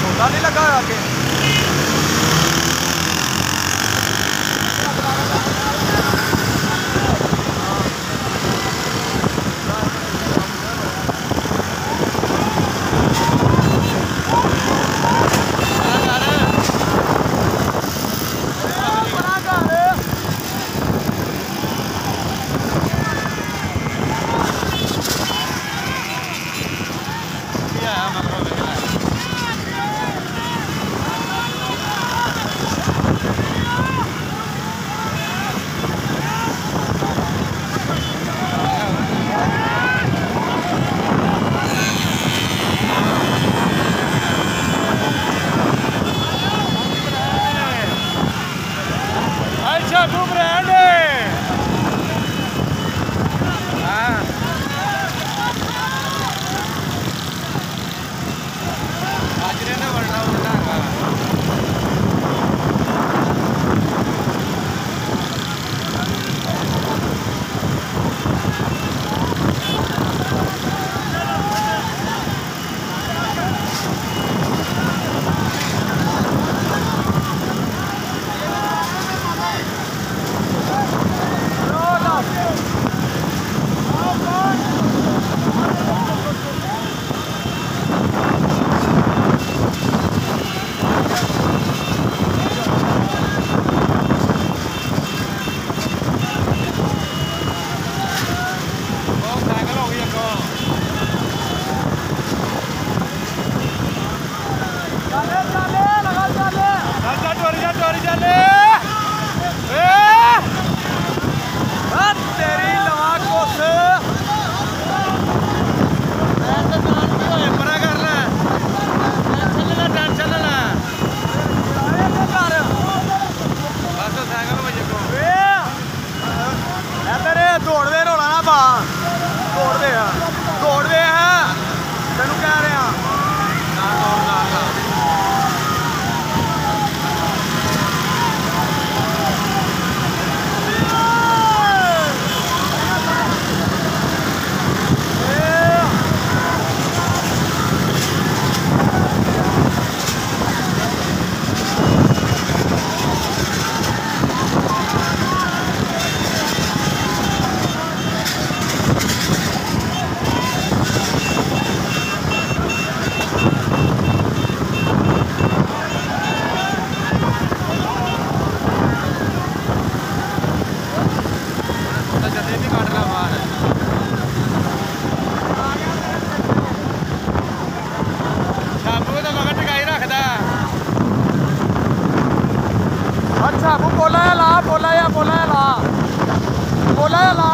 छोटा नहीं लगा आगे अच्छा वो बोला ला बोला बोला ला। बोला ला